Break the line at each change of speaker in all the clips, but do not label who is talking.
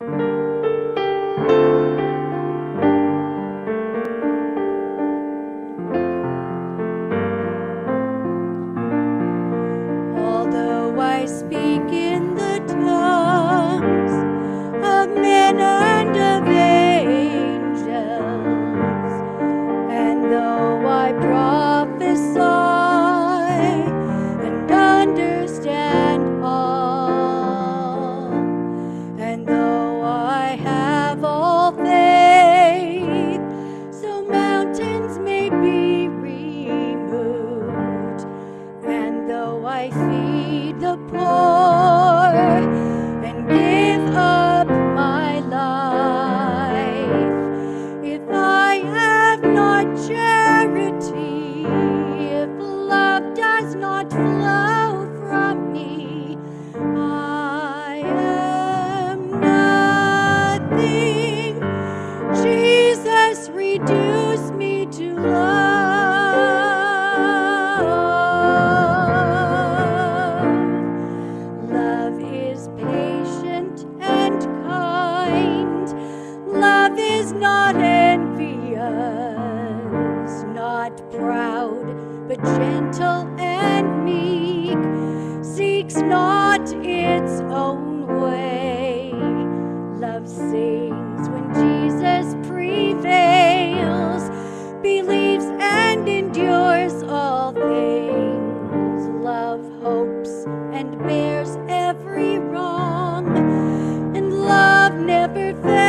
Although I speak in the tongues of men and of angels, and though I prophesy and understand I feed not proud, but gentle and meek. Seeks not its own way. Love sings when Jesus prevails, believes and endures all things. Love hopes and bears every wrong, and love never fails.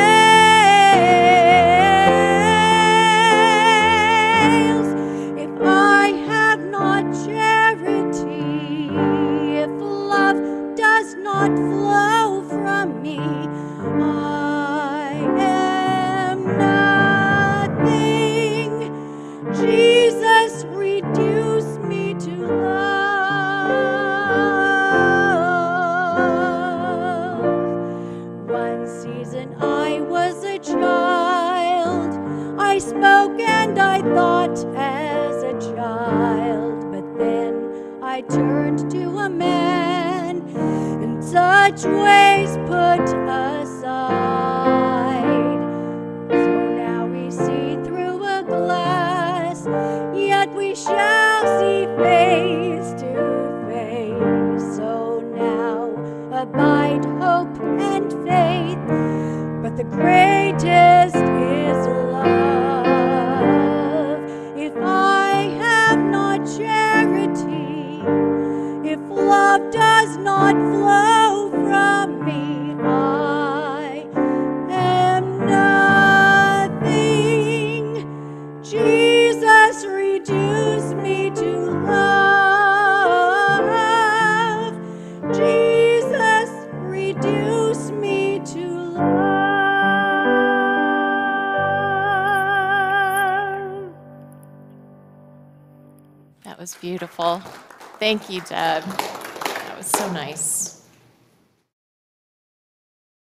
Not flow from me, I am nothing. Jesus, reduce me to love. One season I was a child. I spoke and I thought as a child, but then I turned to a man such ways put aside. So now we see through a glass, yet we shall see face to face. So now abide hope
was beautiful. Thank you, Deb. That was so nice.